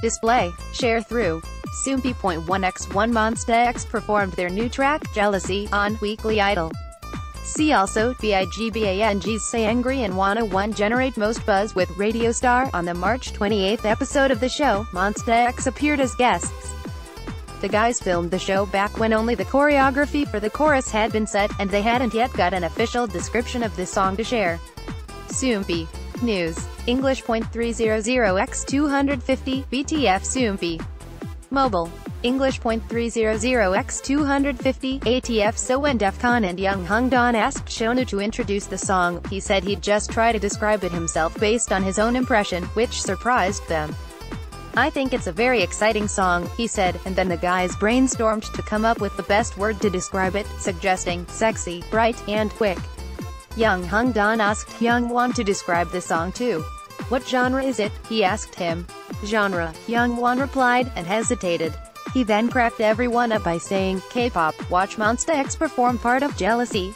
Display, share through. Soompi.1x1 Monsta X performed their new track, Jealousy, on Weekly Idol. See also, BIGBANG's Seungri and Wanna One generate most buzz with Radio Star. On the March 28 episode of the show, Monsta X appeared as guests. The guys filmed the show back when only the choreography for the chorus had been set, and they hadn't yet got an official description of the song to share. Soompi. News. English English.300x250, BTF Soompi. Mobile. English English.300x250, ATF So when Defconn and Jung Hyung Don asked Shonu to introduce the song, he said he'd just try to describe it himself based on his own impression, which surprised them. I think it's a very exciting song, he said, and then the guys brainstormed to come up with the best word to describe it, suggesting, sexy, bright, and quick. Jung Hyung Don asked Hyungwon to describe the song too. What genre is it? he asked him. Genre, Hyungwon replied, and hesitated. He then cracked everyone up by saying, K-pop, watch Monsta X perform part of Jealousy.